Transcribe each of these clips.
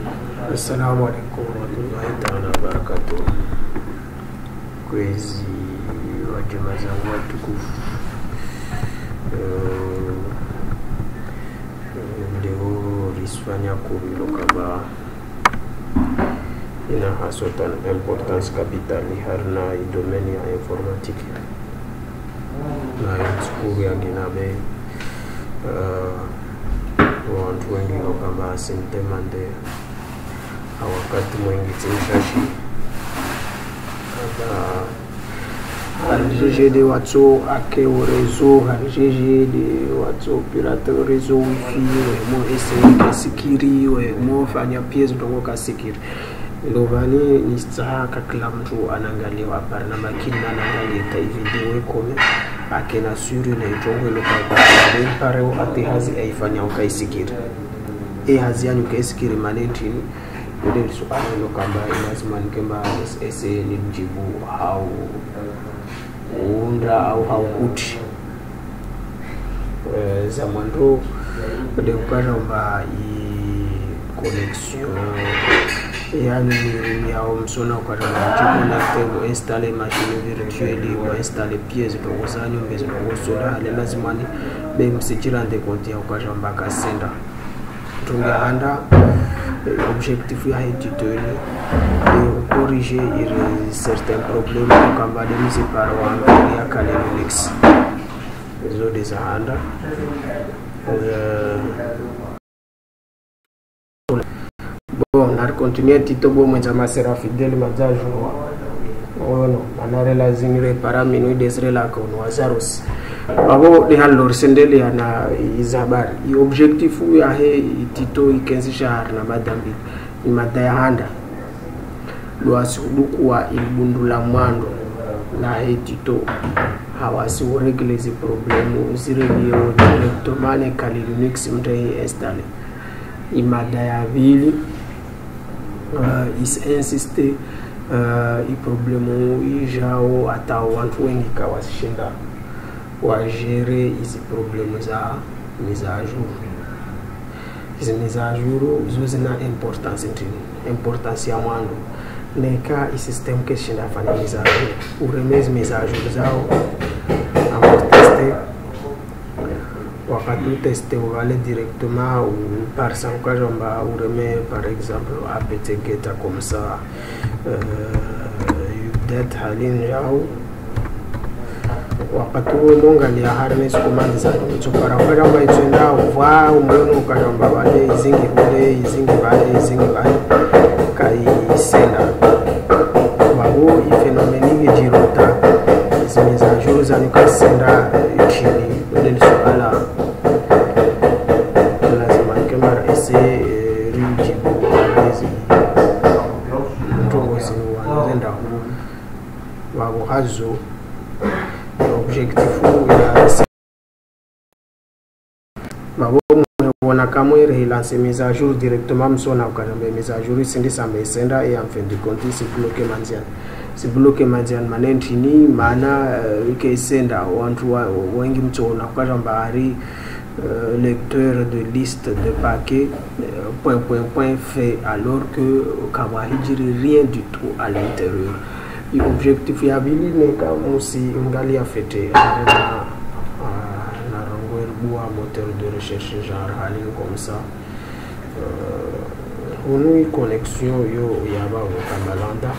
Assalamu alaikum warahmatullahi taala wabarakatuh. Kwezi wa jamaa zangu watukufu, leo risifanya kurilo kama ina hasatan importance kapitali harna idomeni ya informatique na skuru yanginabe ginabe wantu wengi asimtemande awakati mwingi timshashi aba harijejede watso ake o réseau harijejede watso pirate o réseau wifi wemo ese kasikiri wemo fanya pies ndongo kasikiri. Lovani ni staha ka kila mtu anaangaliwa habari na makini anaangalia ta video ikome akena suri na itongo ilokabale pareo ate hazi aifanya ukaisikiri e hazi yani ukaisikiri manentini ile suala ilokamba lazima nikemba ese ni mjibu au unda au haukuti e, za mwando de umba connexion yani yao msona ukaramba jikonekte ngo installe machine virtuelle ngo installe pièce dongo zanyu mbezi dongo sola hale lazima ni be msijirande konti ya senda. tungehanda Obiectivul étudier de corriger certains problèmes qu'envalisés par Wangaria Kalenix. Réseau des Ahanda. Bon, on a continué Tito Bo Mwenjama sera fidèle Mazajo. Ono, on a relazingre para minui desre la kono azaros. Hallor sendele yana izabari i itito ya he tito ikenzisha hari na madambi. Ni madaya handa. Lwasi hudukuwa ilbundula mwando. Nahe he tito hawasi uregle zi problemu zirelio directomane kali linux mtehi estale. Imada ya vili. Uh, is insiste uh, iproblemu ijao hata wantu wengi kawashinda wagere izi problemu za mise a jour izi mise a jour zo zina importance ntini importance ya mwando neka isystem keshinda fanya mise a jour uremezi mise a jour zao amorteste wakati uteste uvale directement ou par ça ukajomba ureme par exemple apt geta comme ça. Udet halin yao wakati huo mongalia harne sikumandi zanitsopara ukajomba itswenda uva umweno ukajomba vale izingi vale izingi vale izingi vale kaisenda vavo ifenomeni vijirota zimeza zani kasenda chini lelisuala lazima kemara ese rijibu ezi ntongozi wanzenda wawo hazo objectifu ya mabomu mwona kamwe relance mise à jour directement msona ukaramba mise à jour isindisamba isenda e en fin de compte isibloke manziani sibloke manziani manentini maana uh, ikeisenda wantu wa, wengi mtsona ukaramba ari euh, lecteur de liste de paquet euh, point point point fait alors que kawahijiri rien du tout à l'intérieur i objectif ya bili neka musi ngali ya fete arena na rongo bua moteur de recherche genre halin comme ça uh, hunu connexion yo yabavo kamalanda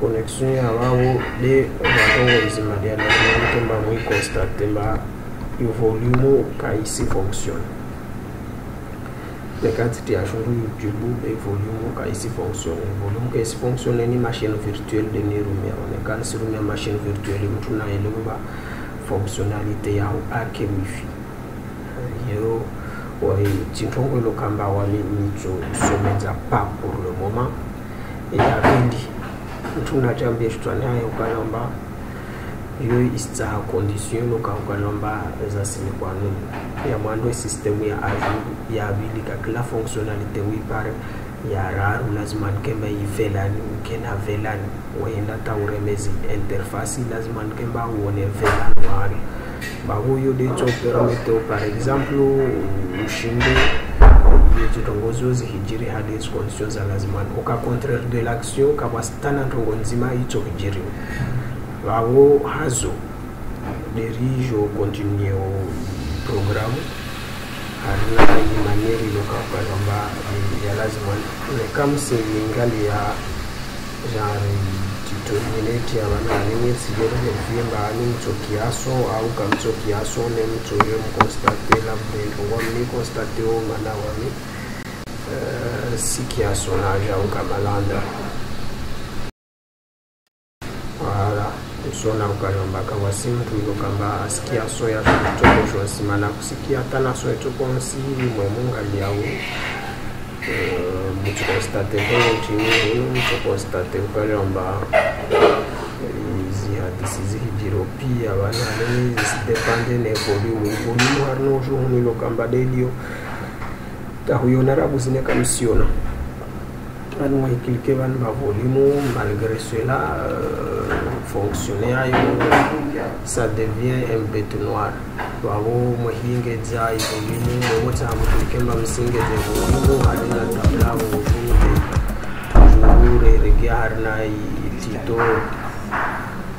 connexion yabavo de batongo izimaliana zimantemba mui constate mba volume kaisi fonctionne nekatiti ashuru youtube e volume kaisi fonctionne volume kaisi fonctionne ni machine virtuelle de ni Quand sur une machine virtuelle mtu naelumba fonctionnalité yaho ake wifi yo wai tintongo lokamba wami mitso somenza pas pour le moment yavindi mtu natambia shitwani hayo ukalomba yo isitsaha condition loka ukalomba zasini kwanuni ya mwando system ya aju yavilika kila fonctionnalité wipare ya raru lazima nikemba ivelani ukena velani wenda tauremezi interfasi lazima nikemba uone velani wari bahuyo de tso permeteo par exemple ushinde zitongozo zihijiri hadi hizi conditions za lazima. Uka contraire de l'action kabwasitana ntongo nzima icho hijiri wao hazo. Derijo continue o programme. Harina imanieri lokakazamba ya lazima. Nekamsi ningali ya genre titomineti ya vanalini sijerele vyemba ni mcho kiaso au kamcho kiaso ne mcho yo mkonstate labda ntongwa mni konstate o mana wami uh, si kiaso naja ukamalanda wala. usona ukayomba kawasi mtu ilokamba asikia so ya kutokoshwa simana kusikia tana so etokonsi mwe mungaliawo mutu constate nchini ino mutu constate ukayomba izi hadisi zihijiro pia vanale zidepande ne volumu volume harino juhunu nilokamba delio. Tahuyona bani wahikilike bani bavolumu malgré cela euh, fonctionnaire yo ça devient un bête noir. Babo muhingedza ivolumu momota muhikilike bamsingedze volumu harina tabla vujure jure regarna tito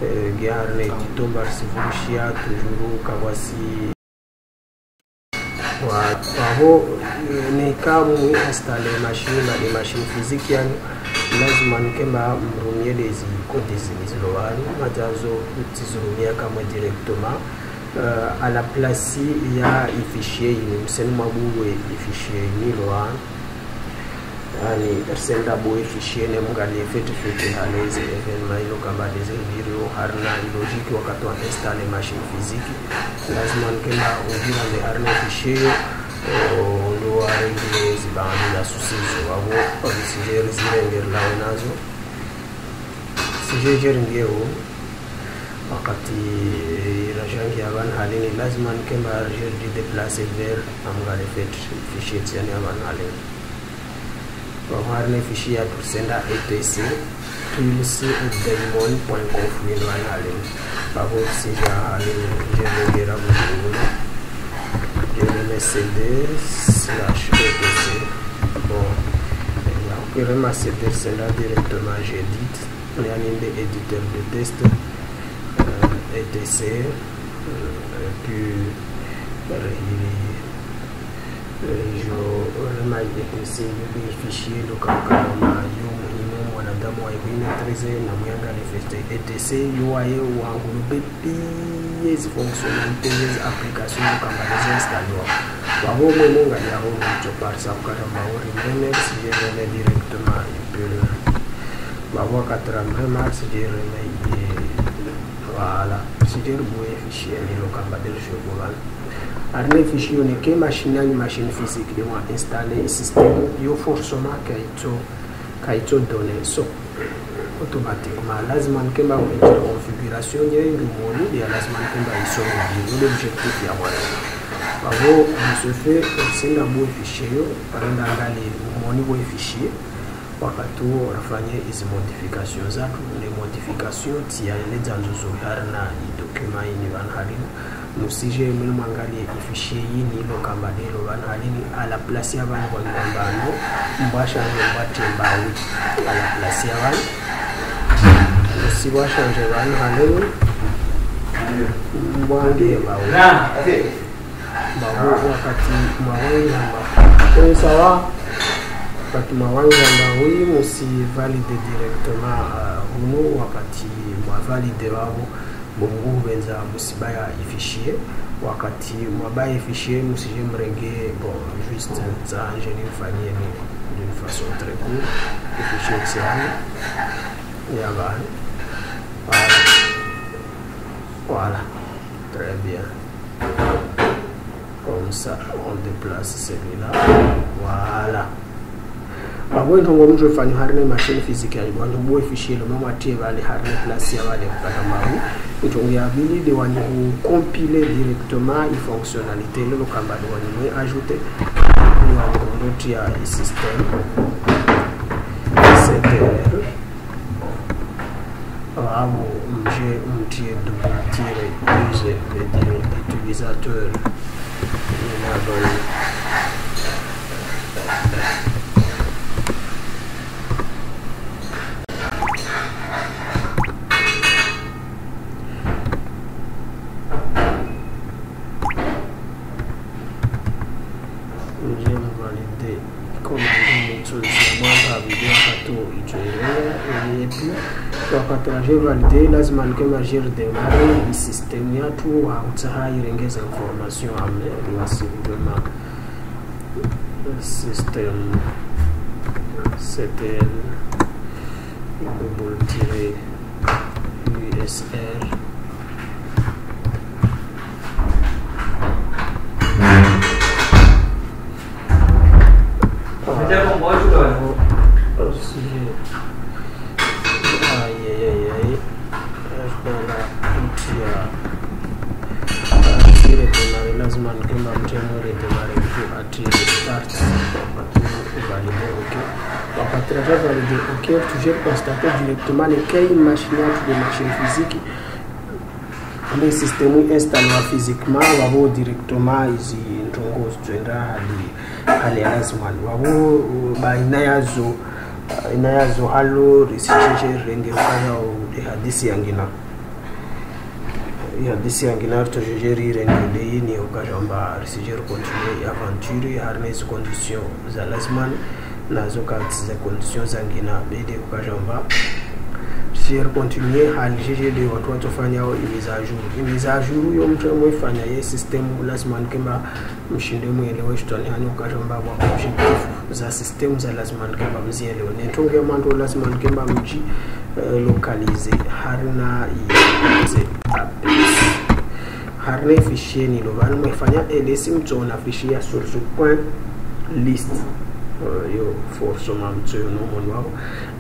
euh, garne tito barsivushia tujuru kawasi wabo ni kamu installe machine na de machine physique yan lazima nikemba mrumie dezi kodi zilizilo matazo majazo tizirumia kama directement uh, à la ya ifichier ini mseni mabuwe ifichier ini wani yani senda bo ifichier ne mungali fete fete haleze evenement ilo kamba deze video harna ilojiki wakati wa installe machine lazima nikemba ujira ne harna ifichier ndo warengile zibandi na susizo abo obisijeri zirengeri lawe nazo sijejeringewo wakati rajangi yaban halini lazima nikemba jerdi deplace ver amgale fet fichier tiani yaban halini. Waharne fichier ya tursenda etc tools daimon.conf wino an halini. Babo sija halini jerengera buzungula je cd slash etc bon ukirema cd senda directement j'édite yaninde éditeur de test euh, etc euh, puis rehili jo rema ese yobe fichier lokakama yo wanadamu waekoinetrize na muyanga manifeste etc. Yo waye wangulupe pie ezi fonctionnalité ezi application yokamba ezinstallwa remix jerene directement voilà fichier arne machine ani machine physique de moi système kaito donné so. Automatiquement lazima nikemba kuitira configuration yengi moni ya lazima nikemba isonga bien l'objectif ya bwana abo se fait singa bo fichier yo. Parenda ngali moni bo fichier wakati huo wanafanya hizi modification. Zatu ni modification tia ile zanzo zo harna i document ini van halini musije muli mwangalie ifishie yini ilokamba lelo bana alini alaplasi abana kwamibambano mbwashanje mbwatembawi alaplasi abana musibwashanje bana halelo mbwange bawe bawu wakati mawangamba kwensawa wakati mawangamba wi musivalide directement huno wakati mwavalide wabo mungu benza musibaya ifishie wakati mwabaya ifishie musije mrenge bon juste nzanje nimfanyie ni d'une façon très court ifishie tiani ya bana voilà. Voilà très bien. Comme ça on déplace celui-là. Voilà. Abonto ngo mtu efanya harine machine physique. Ya bwanyu bo fichier le mama tie vale harine place ya vale kata maru ito ya bili de wanyu ku compiler directement i fonctionnalité le lo kamba de wanyu mais ajouter ni wa ndo tia i système. Ctr abo mje mtie double tire user veut dire utilisateur ni na donne familia wakati yetu wakati wajevalide lazima nike wajedemare isistemu yatu wautsaha irengeza information ame iwasindema système. Ctl double tiré usr lazima nikema mtemo redémarrer tu attirer start valide ok wakati raja valide ok toujours constater directement les machine yatu de machine physique ambaye system installwa physiquement wabo directement izi ntongo zitwenda hali uh, baina yazo ina yazo halo risichinje renge ukaya hadisi yangina ihadisi yangina ritojeje rirenge ni ukajamba risije rikontinue aventure harina izi condition za lazimani nazo kati za condition zangina bede ukajamba hali jeje de watu watofanya mise à jour mise à jour yo mtu mwefanya ye sistemu lazman kemba mshinde mwelewe shtani hani ukashamba za system za lazima nikemba mzielewe netonge mando lazima nikemba mji uh, localize harina ize harina fichier ni lo vanu mwefanya elesi fichier ya source point list. Uh, yo forsoma mtsoyo nomoni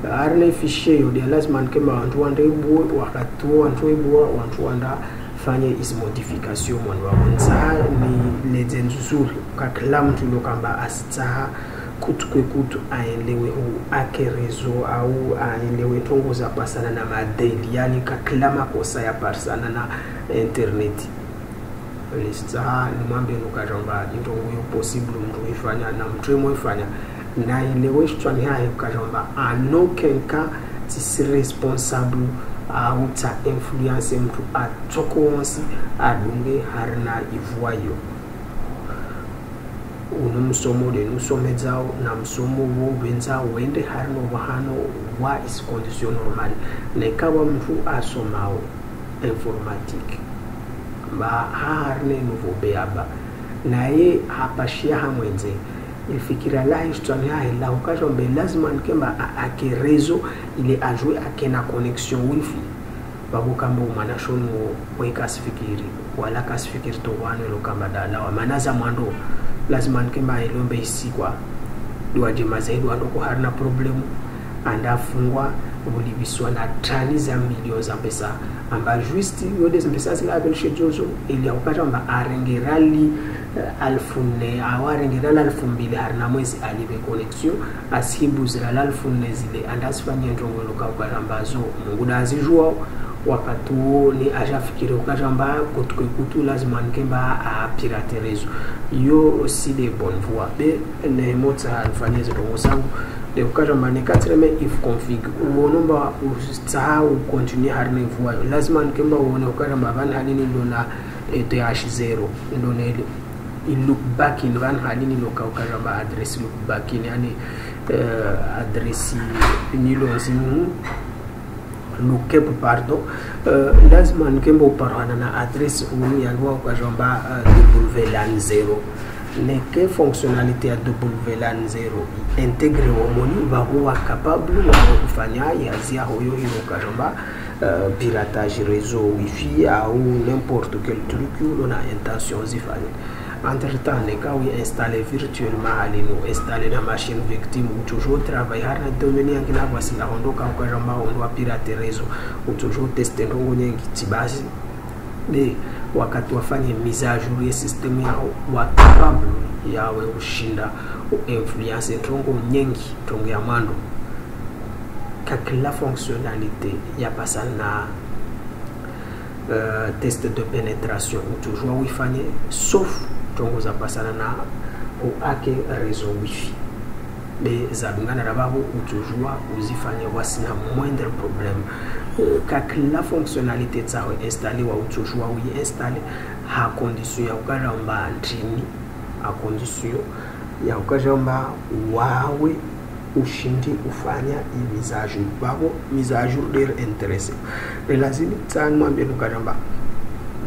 ari harina fichier yo dia lazima nikemba wantu wanda ibuwe wakati wantu ibuwa wantu wanda fanye is modification mwani wavo nsaha ni ledze nzuri. Ka kila mtu lokamba asitsaha kutu aelewe ake rezo au aelewe tongoza pasana na madeli yani kaklama kila makosa ya pasana na interneti lisitsaha nimwambie nukajamba intongo yo possible mtu ifanya na mtu imwefanya naelewe xitshwani hayi hae en aucun ano kenka tisi responsable au ta influence mtu atoko wansi adunge hari na ivua yo uno msomo de nusomedzao na msomo wo wenzao wende hari no vahano wa is condition normal. Nekawa mtu asomao informatique mba hahari ne nouveau beaba naye hapashia hamwenze. Ifikira la histoire yahe la ukashombe lazima nikemba akerezo ile ajue akena connexion wifi babukamba umanashoni wekasifikiri wala kasifikiri towano lokamba dalawa manaza mwando lazima nikemba ilombe isikwa. Diwajema zaidi wandoko harina problemu andafungwa vulibiswa na tani za milio za pesa. Amba juisti yode zimpesa zilabelishe jozo ili aukatamba arengerali uh, alfu nne au arengerali alfu mbili harina mwezi alive connexion asihibuzirala alfu nne zile andasifanye ndongolo kaukatamba zo. Mungu dazijua wakati huo ni ashafikiri ukatamba kutukwekutu lazima nikemba apirate rezo yo si de bonne voie. Be nemotsa alifanyia zitongo zangu de ukatamba nekatireme if config. Uonomba usahau continue harina voie lazima nikemba uone ukatamba vani halini ndona eth zero. Ndona ilook back in vani halini loka ukatamba address look back in. Yani uh, adresi nilonzimu lukebu pardo lazima euh, nkembo uparwana na adresse ulu yaliwa ukajomba euh, wlan 0 neke fonctionnalité ya wlan 0 integre womoni bakuwa capable nao kufanya yazia oyo iyo ukajomba Uh, piratage réseau wifi au n'importe quel truc on a intention zifanya entre temps ne ka wi installé virtuellement alino installé na machine victime ou toujours travail har na domeni yangi na basi la hondo ka kwa jamba hondo wa pirate réseau ou toujours tester ndongo nyengi tibasi de wakati wafanye mise à jour ya system yao wa capable yawe ushinda influence ndongo nyengi ndongo ya mando. Kakila fonctionnalité ya pasana na uh, test de pénétration. Toujours wifanye sauf tongo za pasana na uake réseau wifi. Be zabingana na babo utujua uzifanye wasina moindre problème kakila fonctionnalité tsawe installé wa utujua uyi installé ha condition ya ukalamba ndini a condition ya ukajamba wawe ushindi ufanya mise à jour babo mise à jour der intéressé et lazimi tsani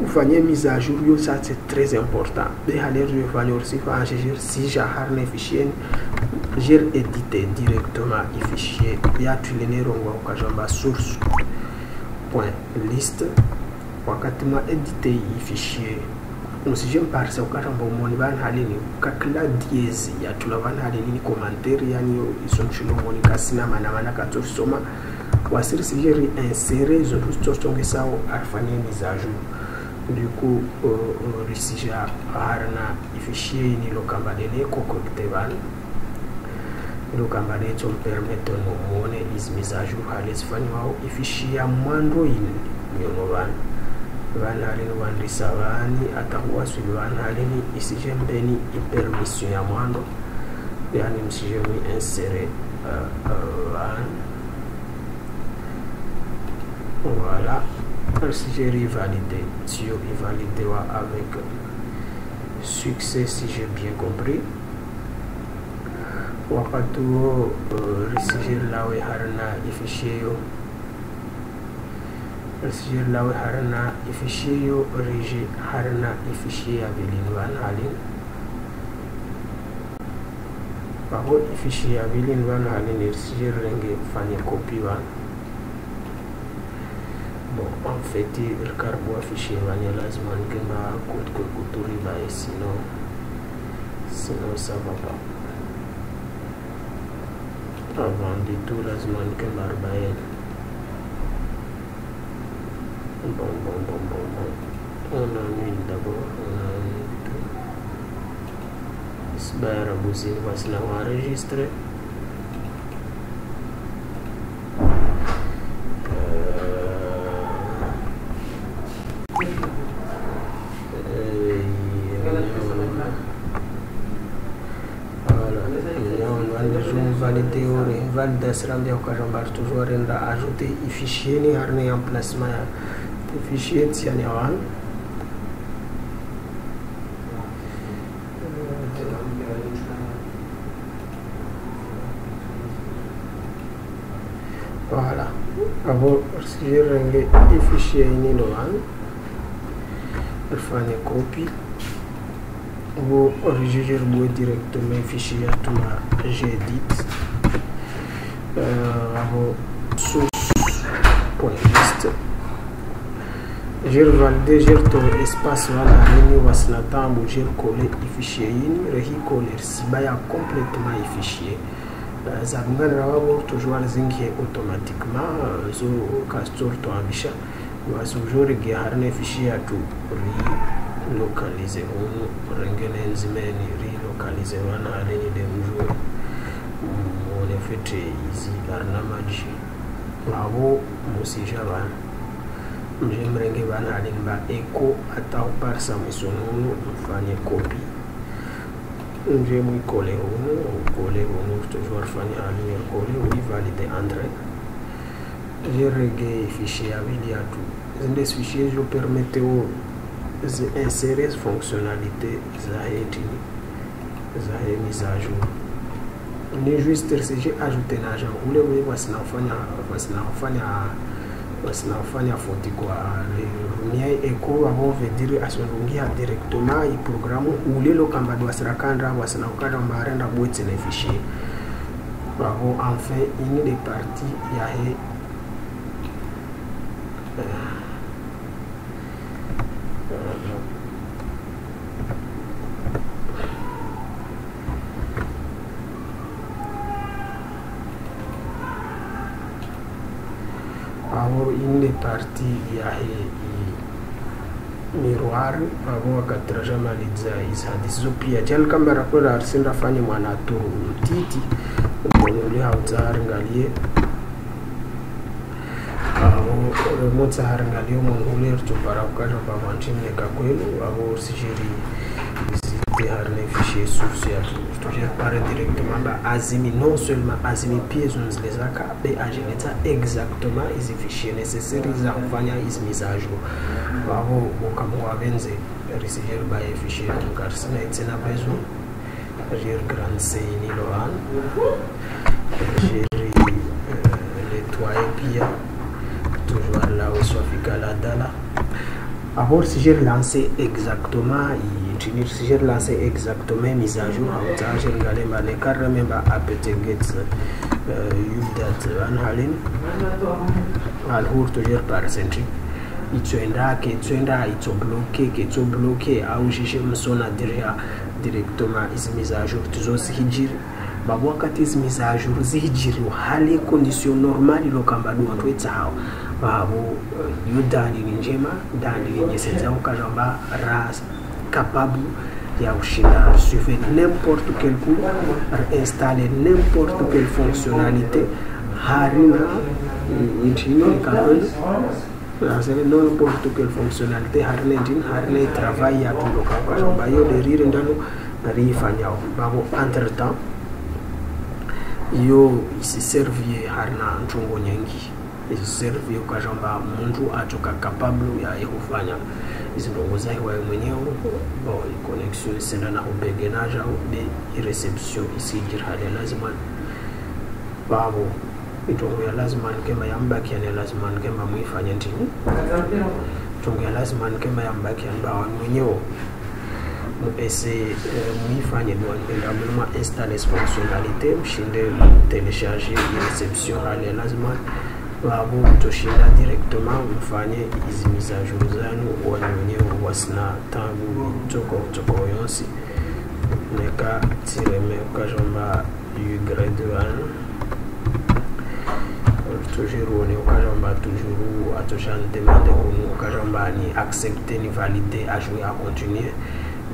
ufanye mise a jour ça c'est très important. Be haler yo fanya ursi fa angegir si ja harne fichier gère éditer directement i fichier. Ya tulenero ngwa ukajamba source. Point list wakati ma edite i fichier musije mparisa ukatamba umoni van halini kakila diezi yatula van halini ni commentaire yani yo isonchilo moni kasina mana mana katsosoma wasiri sije ri insérer zo tostonge sawo afanye mise à jour coup uh, risije harna ifichier ni lokambadene ko connecte van lokambane to permettre no muone is mise à jour halesifanywawo ifichier ya mwando ini nyono van van halini wandisa vani atakuwasuli van halini isije mbeni ipermission ya mwando. Yani msije mi insere uh, uh, van voilà. Si j'ai revalidé si je validé avec succès si j'ai bien compris. Wakati uh, risijir lawe harna ifishiyo risijir lawe harna ifishiyo riji harna ifishiyo ya bilin van halin baho ifishiyo ya bilin van halin risijir renge fanye kopi van bon en fait rikarbo affiché vane lazima nikemba kutwe kuturiva et sinon sinon ça va pas avant du tout lazima nikemba arobaini bon bon bon bon bon on a mis d'abord on a mis tout isbayara buzini basina enregistré validé validation rambe ukajambara toujours renda ajouter ifichier ni harne emplacement ya fichier tiani awan voilà. Abo si renge ifichier ini no wan irfane copie. Vou redigir o directement fichier tuma gedit source.list jir valide jir to espace wana nini wasila ntango jir kole ifishie yini rehi koler siba ya complètement ifishie euh, zakunganira wabo toujours alizingiye automatiquement euh, zo castor to abisha wasujorige harine ifishie yatu relocalize unu rengene nzimeni relocalize wana anini de mjuri ufite izi barnamaji ngabo musija bana. Mje mrenge bana alimba eko atau parsa mfanye kopi. Mje mwikole unu ukole unu toujours fanye alinye kole uivalide andre. Je rege fichier avili atu zinde fichier jo permeteo zinsere eh, fonctionnalité za hetini mise à jour ni juste sije ajouter na agent ule ule wasinafanya wasinafanya wasinafanya foti kwa nia eko avo vedire asonungia directement iprogramu programme ule lo kamba do asirakandra wasinakada marenda bwetse na fichier avo enfin ini de partie yahe uh, avo ine parti yahe miroir avo wakatirajamaliza izihadisizo pia jani kamera kwela arisindafanye mwana aturu mtiti bonuli hautsaharingalie avo remotsaharingalie monhule ritobara kukajamba vantimneka kwelu avo sijeri visite harine fichier source yatu je parle directement à Azimi, non seulement Azimi piézons les AKP, mais Ageneta exactement les fichiers nécessaires, ils envoient les mises à jour. Bravo, au Camerounze, recevoir bah, les fichiers de Garcina et Sena Bezou, Rier Grand Seini Lohan, gérer nettoyer euh, Pia, toujours là où Sofika Ladala. Alors, si j'ai lancé exactement, il si j'ai lancé exactement mise à jour hauta j'ai regardé ma ne carre même ba apt get yudat an halin al hur toujours par centri itsoenda ke itsoenda itsobloke ke itsobloke au shishe msona diria directement izi mise à jour. Tuzozihijiri babu wakati izi mise à jour zihijiriwa hali condition normali lokambadu watu etsahawa babu yo dalili njema dalili nyesenza ukajamba ras capable ya ushindani. Suivez n'importe quel cours, installez n'importe quelle fonctionnalité. Harina, ingénieur capable azali n'importe quelle fonctionnalité harina ndini harina itravaille yatulokako kasho bayode riri ndano riifanyawo bako entre temps yo isiservie harina ntungo nyengi isiservie ukashamba muntu acho kakapablo yaikufanya kufanya izindongo zahi wawe mwenyewe bo connection isenda na ubegenaja be ireception isijir hali lazima babo itongo ya lazima nkema yambaki ya lazima nkema muifanye ntini itongo ya lazima nkema yambaki ya mbawa mwenyewe ese muifanye enda mulima installe fonctionnalité mshinde télécharger ireception hali lazima vabomutoshira direktoma mufanye izi mizajulo zanyu wanyonewo wasina tangu mitsoko mitsoko yonse neka tsireme ukajomba ugrade wanu toujours on est Okajamba toujours à toujours demander pour nous Okajamba ni accepter ni valider à jouer à continuer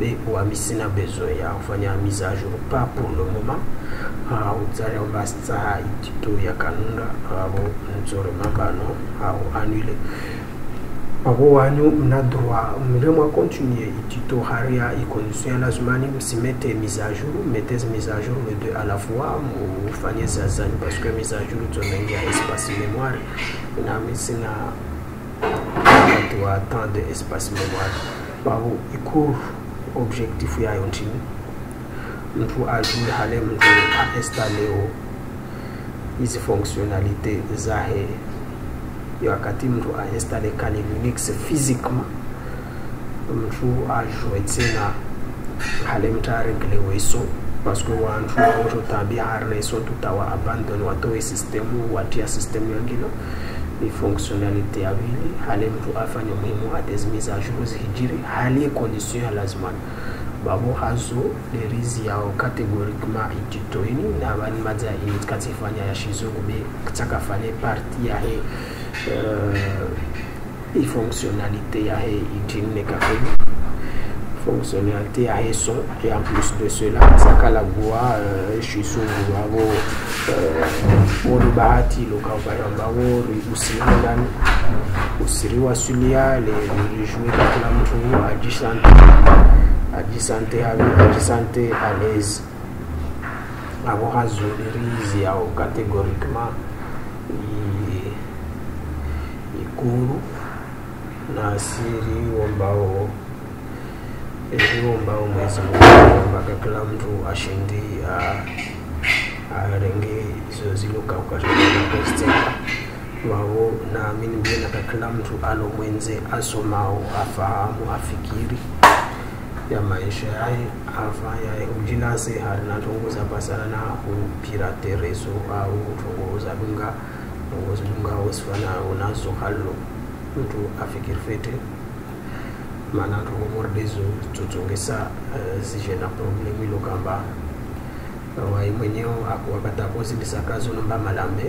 mais ou à mis besoin à faire une mise à jour pas pour le moment utsari ambasitsa itito yakanunda avo nzore mambano avo annule avo wanyu droit mle mwa continue itito haria ya lazimani msimete mise à jour mettez mise à jour à la fois mufanye zazani parce que mise à jour espace mémoire. Nami sina droit temps de espace mémoire. Ikuru objectif yayo ntini mtu ajue hale mtu ainstalleo hizi fonctionnalité zahe wakati mtu ainstalle kani linux physiquement. Mtu ajue tena hale mtu areglewe so parce que wantu wototambia harina so tutawa abandon watowe systemu watia systemu yangilo ni fonctionnalité ya vili hale mtu afanye muhimu à jour zihijiri hali condition ya lazimani babo hazo lerizi yao kategorikma ijitoini na bani maza init katifanya ya shizungu be tsakafanye parti ya he uh, i fonctionnalité ya he itine kafeni fonctionnalité ya he son et en plus de cela sakalagua uh, shizungu babo uh, wolu bahati lokaubaramba wori usiriwa ndani usiriwa le lijue kakula mtu ajisante ajisante à l'aise abo hazolirizi yao catégoriquement ikuru na siri wombao eziwombao mwezi mpaka kila mtu ashindi arenge izo zilokaukazoakostenga wao naamini mbinaka kila mtu alo mwenze asomao afahamu afikiri maisha yaye ava yae ujinase hari natongoza pasana na upirate reso au tongoza dunga tongoza dunga wasifana unazo hallo. Mtu afikiri fete maana tongo mordezo tutongesa uh, zije na problemi lokamba wai mwenyewe akuwakatakozi ndisakazo nomba malambe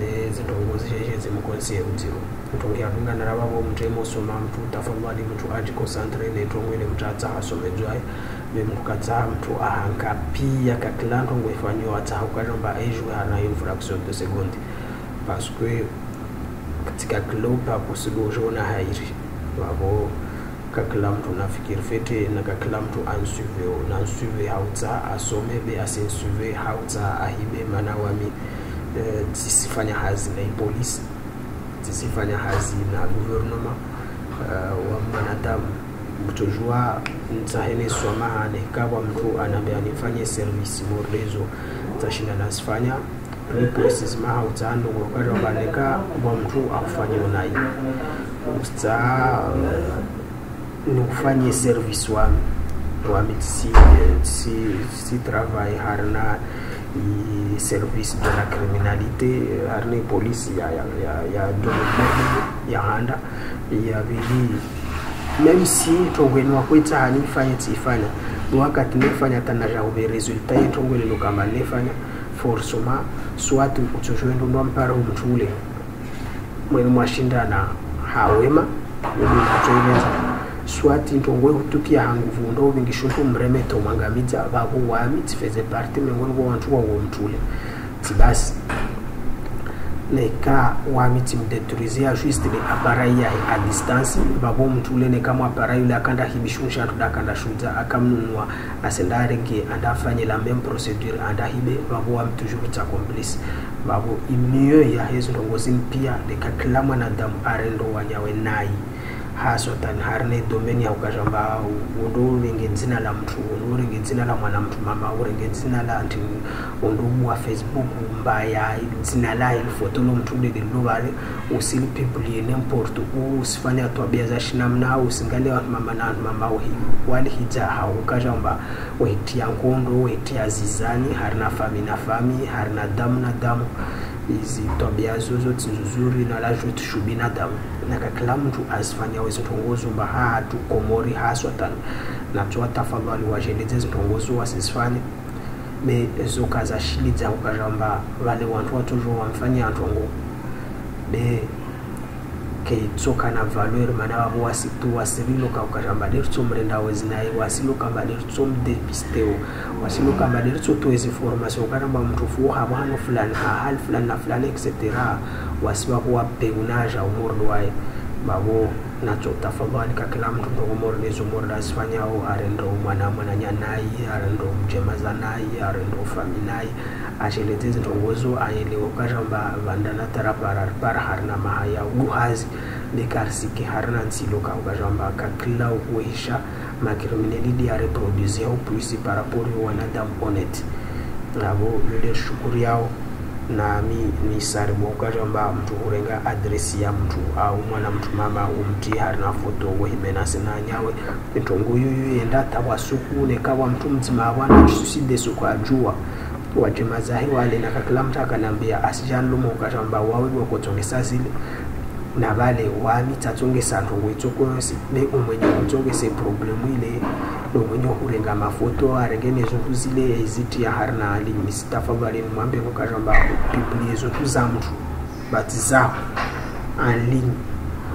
ne zitongozi zhezhe zimukonsie kutiro mtongi na vavo mtu emosoma mtu tafadhali mtu ajikonsantre netongo ile mtu atsaha asomedzwayo be mtu katsaha mtu ahanga. Pia kakilanto ntongo ifanyiwa atsaha ukachomba ejwe hana infraction de seconde parce que katika kilopa kusilozhona hairi. Vavo kakila mtu nafikiri fete na kakila mtu ansuve nansuve hautsa asome be asinsuve hautsa ahibe mana wami uh, tisifanya hazi na ipolisi tisifanya hazi na guvernema uh, wa mwanadamu kutojua ntsahene swamahane kawa mtu anaambia nifanye service morlezo tashinda nasifanya. Replaces maha utando ngokati wabaneka wa mtu akufanye unai. Usta ni ufanye service wami wami si si si travail harna service de la criminalité harna y a ya ya ya ya domaine ya handa ya bili même si tongweni wakwita hani fanya tifanya wakati nefanya tanaja ube resultat yetongweni lokamba nefanya forcément soit uchochoendo ndo mpara umtule mwene mwashindana hawema uchoileza swati ntongwe hutukia hanguvu ndo vingishutu mremeto mwangamidza vavo wami tifeze parte miongoni wantu wa mtule tibasi neka wami timdetruizia juste le aparai yahe a distance vavo mtule neka mwaparai ule akanda hibishusha tuda akanda shuta akamnunua asendarege andafanye la meme procedure andahibe vavo wami toujours ta complice. Vavo ya hezo ndongozini neka leka kila mwanadamu arendo wanyawe nai haswatan harne domeni ya ukashamba urenge dzina la mtu undo urenge dzina la mwana mtu mama urenge dzina la anti undo wa facebook mbaya dzina la ilifoto lo mtu ndege lovale usili publier n'importe où usifanya twabia za shinamna usingale wa mama na mama uhi wali hija hau ukashamba wetia ngondo wetia zizani harina fami na fami harina damu na damu hizi tabia zozote nzuri na lazima tushubi na damu. Na kila mtu asifanya wezo tongozo mba haa tu komori haswa tan na tuwa tafadhali wajeleze zitongozo wasisifanye me zo kaza shili za ukajamba wale wantu watozo wamfanya antongo be ke tsoka na valeur mana wabo wasitu wasirilo ka ukajamba der tsomrenda wezinai wasilo kamba der tsom depisteo ka kamba der tso to ezi formation kana ba mtu fu habo hano fulani ha hal fulani na fulani etc wa kuwa peunaja umurdo wae babo nacho tafadhali ka kila mtu ndo umordo lezo au are ndo mwana mwana nyanai are ndo arendo zanai nai. Arendo faminai ashelete ayele ayelewo mba vandana tara para para harna mahaya uhazi karsiki harna nsilo ka ukajamba ka kila uhisha makriminalidi ya reproduce au plus par rapport wanadam honnête nabo yule shukuri yao na mi ni sari mokajamba mtu urenga adresi ya mtu au mwana mtu mama umti harina foto wehimenase na nyawe. Ntongo yuyu yenda tawasuku nekawa mtu mzima wana suside suku ajua wajemazahi wale na kakila mtu akanambia asijanlumo jomba wawe wakotongesa zile. Na vale wami tatsongesa ntongo itsokoyosi be umwenye kutsongese problemu ile nomwenye kurenga mafoto arenge nezuntu zile eziti ya harina alimisi tafadhali nimwambe kajamba pipli zuntu za mtu en ligne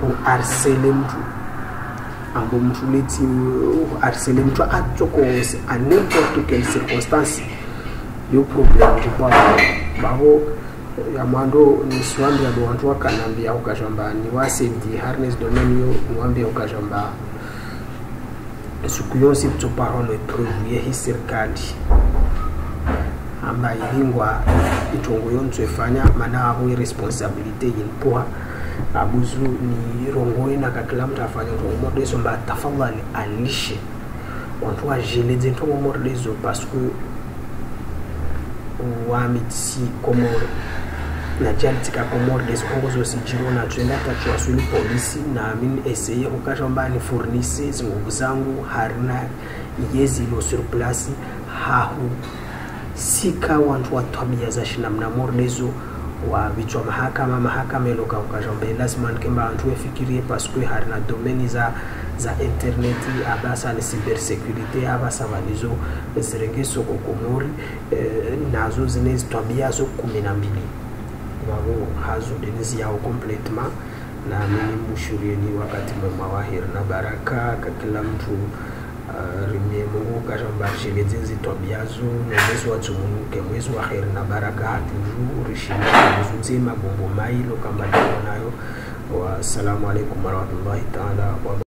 ou uarsele mtu ambo mtu leti uarsele mtu atsokose a n'importe quelle circonstance. Yo problème jipwa babo yamwando niswambia do wantu wakanambia ukashamba ni wasedi harness domaine yo niwambia ukashamba siku yonse tsoparolo eprove yehi serikali. Amba ilingwa itongo yonso efanya mana avo iresponsabilité yinpoa abuzu ni rongoe na kakila mtu afanya ntongo mordezo mba tafadhali alishe. Wantu wajeledze ntongo mordezo parce que wamitisi komoro na jalitika komoro desongo zosi jiro na twenda tachuasuli polisi na min eseye ukashamba ni furnise zinguvu zangu harina yezilo sur place hahu sika wantu wa tabia za shinamna mordezo wa vichwa mahakama mahakama eloka ukashamba lazima nkemba wantu wefikirie paske harina domeni za za interneti abasa ni cybersecurity abasa valizo zirenge soko eh, nazo zine kumi na mbili wao hazudenizi yao completement na mimi mushurieni wakati mwema wa heri na baraka ka kila mtu uh, rimie mungu kashamba sheleze na nomwezi wa tsumunuke mwezi wa heri na baraka hatuju rishini mwezi nzima bombo mailo kamba nayo. Wassalamu alaikum warahmatullahi taala wabarakatuh